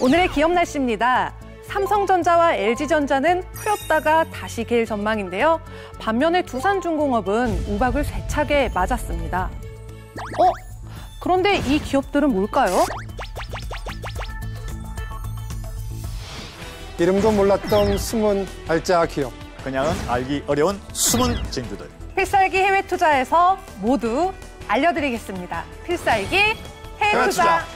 오늘의 기업 날씨입니다. 삼성전자와 LG전자는 흐렸다가 다시 개일 전망인데요. 반면에 두산중공업은 우박을 세차게 맞았습니다. 어? 그런데 이 기업들은 뭘까요? 이름도 몰랐던 숨은 알짜 기업. 그냥은 알기 어려운 숨은 쟁주들. 필살기 해외 투자에서 모두 알려드리겠습니다. 필살기 해외 해외 투자. 투자.